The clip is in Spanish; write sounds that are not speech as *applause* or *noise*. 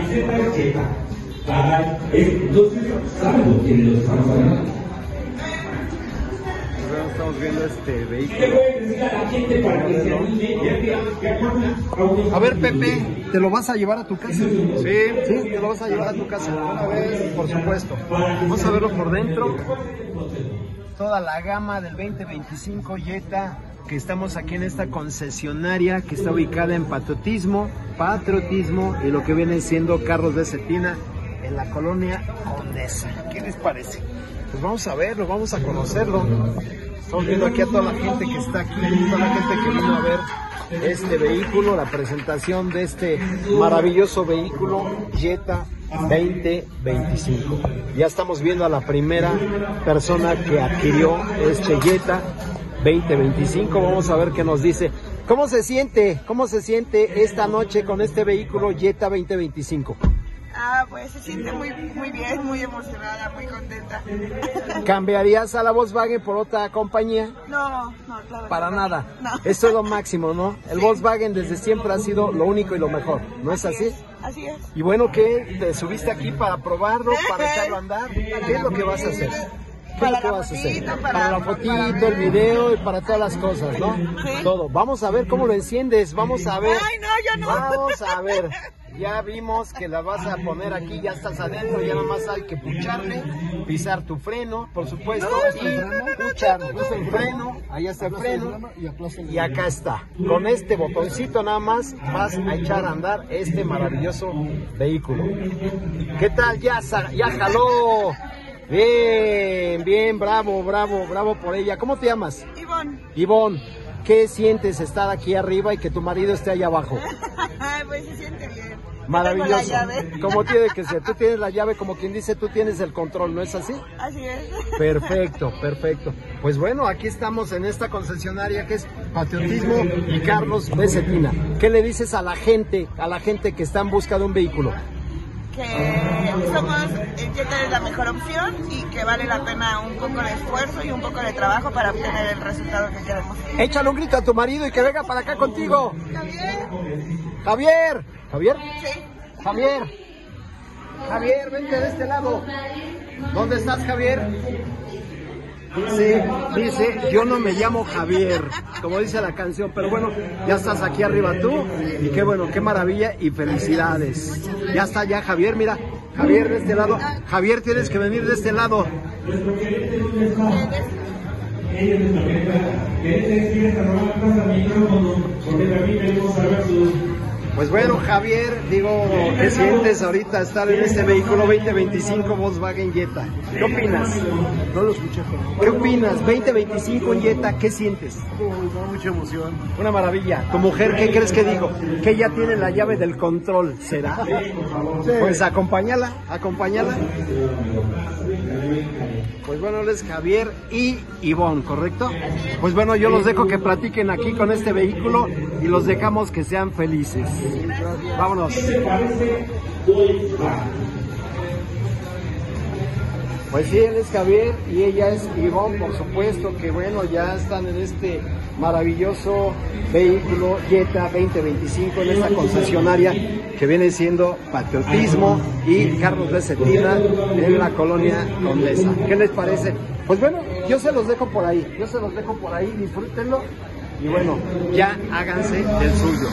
camiseta Jetta. Para, entonces, ¿saben lo estamos hablando? Estamos viendo este ¿Qué vehículo. le pueden decir a la gente para que que, que A ver, Pepe, ¿te lo vas a llevar a tu casa? Sí. Sí, te lo vas a llevar a tu casa. Una vez, por supuesto. Vamos a verlo por dentro. Toda la gama del 2025 Jetta que estamos aquí en esta concesionaria que está ubicada en Patriotismo, Patriotismo y lo que viene siendo Carlos de Cetina en la colonia Condesa. ¿Qué les parece? Pues vamos a verlo, vamos a conocerlo. Estamos viendo aquí a toda la gente que está aquí, toda la gente que vino a ver este vehículo, la presentación de este maravilloso vehículo Jetta 2025. Ya estamos viendo a la primera persona que adquirió este Jetta 2025. Vamos a ver qué nos dice. ¿Cómo se siente? ¿Cómo se siente esta noche con este vehículo Jetta 2025? Ah, pues se siente muy, muy bien, muy emocionada, muy contenta. *laughs* ¿Cambiarías a la Volkswagen por otra compañía? No, no, claro. Para no. nada. No. Esto es lo máximo, ¿no? El Volkswagen desde siempre ha sido lo único y lo mejor, ¿no es así? Así es. Y bueno, ¿qué? ¿Te subiste aquí para probarlo, para echarlo a andar? *laughs* ¿Qué es lo que vas a hacer? ¿Qué es lo Para que la vas a hacer? fotito, Para para- la fotito, para el video y para todas las cosas, ¿no? Sí. Todo. Vamos a ver cómo lo enciendes, vamos a ver. Ay, no, yo no. Vamos a ver. Ya vimos que la vas a poner aquí, ya estás adentro, ya nada más hay que pucharle, pisar tu freno, por supuesto, y puchar el freno, ahí está el freno, y acá está. Con este botoncito nada más vas a echar a andar este maravilloso vehículo. ¿Qué tal? Ya, ya jaló. Bien, bien, bravo, bravo, bravo por ella. ¿Cómo te llamas? Ivonne, Ivonne, ¿qué sientes estar aquí arriba y que tu marido esté allá abajo? *laughs* pues se siente bien. Maravilloso. tengo la llave. *laughs* Como tiene que ser. Tú tienes la llave, como quien dice, tú tienes el control, ¿no es así? Así es. *laughs* Perfecto, perfecto. Pues bueno, aquí estamos en esta concesionaria que es Patriotismo y Carlos Besetina. ¿Qué le dices a la gente, a la gente que está en busca de un vehículo? Que somos, Jetta es la mejor opción y que vale la pena un poco de esfuerzo y un poco de trabajo para obtener el resultado que queremos. Échale un grito a tu marido y que venga para acá contigo. ¿Está bien? Javier, Javier, Sí. Javier, Javier, vente de este lado. ¿Dónde estás, Javier? Dice, dice, yo no me llamo Javier, como dice la canción, pero bueno, ya estás aquí arriba tú y qué bueno, qué maravilla y felicidades. Ya está ya Javier, mira, Javier de este lado. Javier, tienes que venir de este lado. Pues bueno, Javier, digo, ¿qué sientes ahorita estar en este vehículo 2025 Volkswagen Jetta? ¿Qué opinas? No lo escuché. ¿Qué opinas? 2025 en Jetta, ¿qué sientes? mucha emoción. Una maravilla. ¿Tu mujer qué crees que digo? Que ella tiene la llave del control, ¿será? Pues acompáñala, acompáñala. Pues bueno, él es Javier y Ivonne, ¿correcto? Pues bueno, yo los dejo que platiquen aquí con este vehículo y los dejamos que sean felices. Vámonos. Pues sí, él es Javier y ella es Ivonne, por supuesto, que bueno, ya están en este maravilloso vehículo Jetta 2025 en esta concesionaria que viene siendo Patriotismo y Carlos de Cetina en la colonia Condesa. ¿Qué les parece? Pues bueno, yo se los dejo por ahí, yo se los dejo por ahí, disfrútenlo y bueno, ya háganse el suyo.